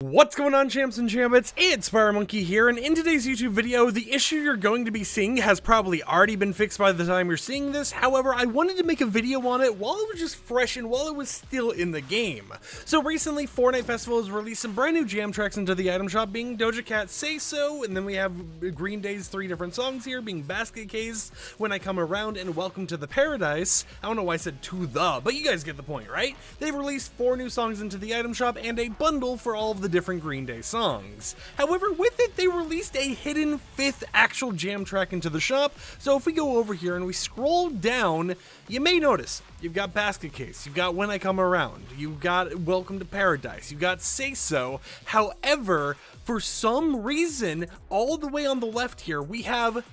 What's going on champs and chambits, it's FireMonkey here, and in today's YouTube video, the issue you're going to be seeing has probably already been fixed by the time you're seeing this, however, I wanted to make a video on it while it was just fresh and while it was still in the game. So recently, Fortnite Festival has released some brand new jam tracks into the item shop, being Doja Cat Say So, and then we have Green Day's three different songs here, being Basket Case, When I Come Around, and Welcome to the Paradise. I don't know why I said to the, but you guys get the point, right? They've released four new songs into the item shop and a bundle for all of the the different Green Day songs. However, with it, they released a hidden fifth actual jam track into the shop, so if we go over here and we scroll down, you may notice you've got Basket Case, you've got When I Come Around, you've got Welcome to Paradise, you've got Say So. However, for some reason, all the way on the left here, we have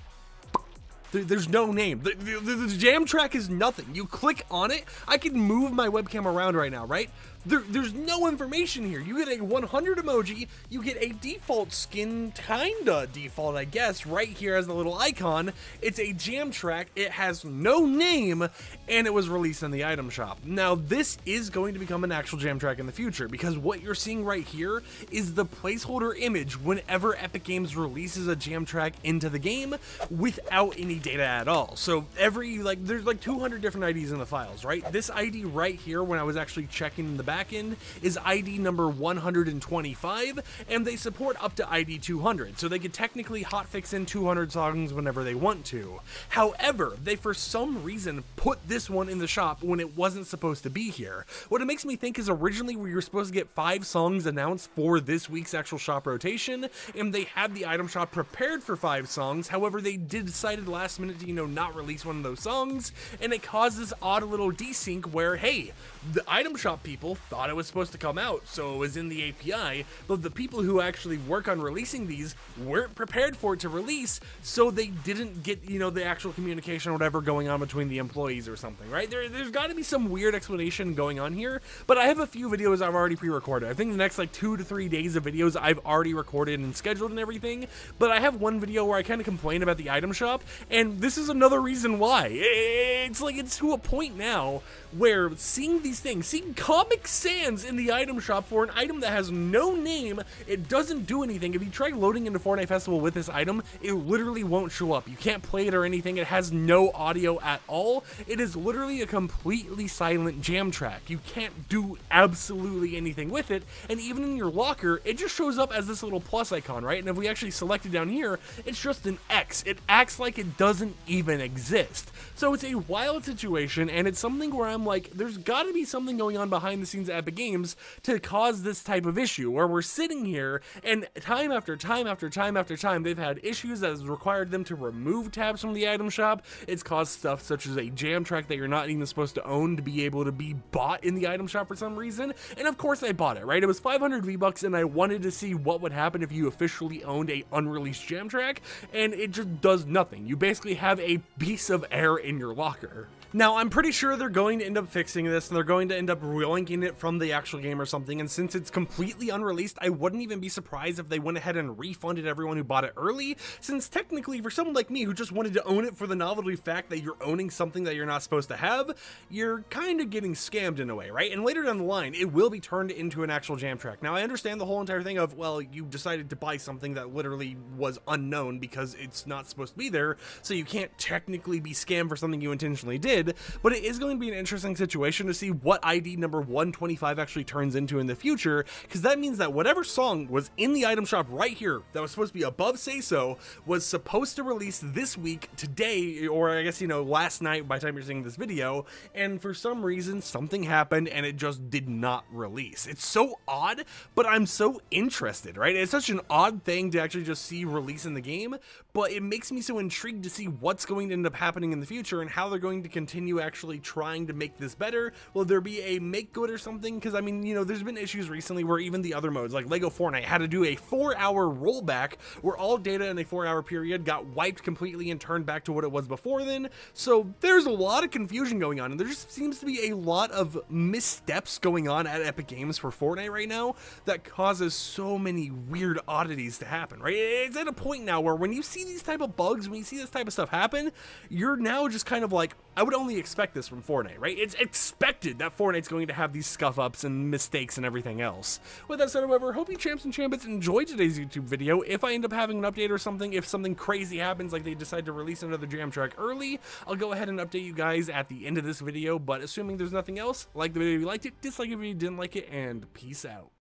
there's no name. The, the, the, jam track is nothing. You click on it. I can move my webcam around right now, right? There, there's no information here. You get a 100 emoji, you get a default skin, kinda default, I guess, right here as the little icon. It's a jam track, it has no name, and it was released in the item shop. Now, this is going to become an actual jam track in the future, because what you're seeing right here is the placeholder image whenever Epic Games releases a jam track into the game without any data at all. So every, like, there's like 200 different IDs in the files, right? This ID right here, when I was actually checking in the back backend is ID number 125, and they support up to ID 200, so they could technically hotfix in 200 songs whenever they want to. However, they for some reason put this one in the shop when it wasn't supposed to be here. What it makes me think is originally we were supposed to get five songs announced for this week's actual shop rotation, and they had the item shop prepared for five songs, however they did decided last minute to, you know, not release one of those songs, and it caused this odd little desync where, hey, the item shop people thought it was supposed to come out, so it was in the API, but the people who actually work on releasing these weren't prepared for it to release, so they didn't get, you know, the actual communication or whatever going on between the employees or something, right? There, there's got to be some weird explanation going on here, but I have a few videos I've already pre-recorded. I think the next like two to three days of videos I've already recorded and scheduled and everything, but I have one video where I kind of complain about the item shop, and this is another reason why. It's like, it's to a point now where seeing these things, seeing Comic Sans in the item shop for an item that has no name, it doesn't do anything. If you try loading into Fortnite Festival with this item, it literally won't show up. You can't play it or anything. It has no audio at all. It is literally a completely silent jam track. You can't do absolutely anything with it, and even in your locker, it just shows up as this little plus icon, right? And if we actually select it down here, it's just an X. It acts like it doesn't even exist. So it's a wild situation, and it's something where I'm like, there's got to be something going on behind the scenes at Epic Games to cause this type of issue where we're sitting here and time after time after time after time, they've had issues that has required them to remove tabs from the item shop. It's caused stuff such as a jam track that you're not even supposed to own to be able to be bought in the item shop for some reason. And of course I bought it, right? It was 500 V-Bucks and I wanted to see what would happen if you officially owned a unreleased jam track and it just does nothing. You basically have a piece of air in your locker. Now, I'm pretty sure they're going to end up fixing this, and they're going to end up relinking it from the actual game or something, and since it's completely unreleased, I wouldn't even be surprised if they went ahead and refunded everyone who bought it early, since technically, for someone like me who just wanted to own it for the novelty fact that you're owning something that you're not supposed to have, you're kind of getting scammed in a way, right? And later down the line, it will be turned into an actual jam track. Now, I understand the whole entire thing of, well, you decided to buy something that literally was unknown because it's not supposed to be there, so you can't technically be scammed for something you intentionally did, but it is going to be an interesting situation to see what ID number 125 actually turns into in the future, because that means that whatever song was in the item shop right here that was supposed to be above Say So was supposed to release this week, today, or I guess, you know, last night by the time you're seeing this video, and for some reason something happened and it just did not release. It's so odd, but I'm so interested, right? It's such an odd thing to actually just see release in the game, but it makes me so intrigued to see what's going to end up happening in the future and how they're going to continue continue actually trying to make this better? Will there be a make good or something? Because I mean, you know, there's been issues recently where even the other modes, like Lego Fortnite, had to do a four hour rollback where all data in a four hour period got wiped completely and turned back to what it was before then. So there's a lot of confusion going on, and there just seems to be a lot of missteps going on at Epic Games for Fortnite right now that causes so many weird oddities to happen, right? It's at a point now where when you see these type of bugs, when you see this type of stuff happen, you're now just kind of like, I would only expect this from Fortnite, right? It's expected that Fortnite's going to have these scuff ups and mistakes and everything else. With that said, however, hope you champs and champions enjoyed today's YouTube video. If I end up having an update or something, if something crazy happens, like they decide to release another jam track early, I'll go ahead and update you guys at the end of this video. But assuming there's nothing else, like the video if you liked it, dislike it if you didn't like it, and peace out.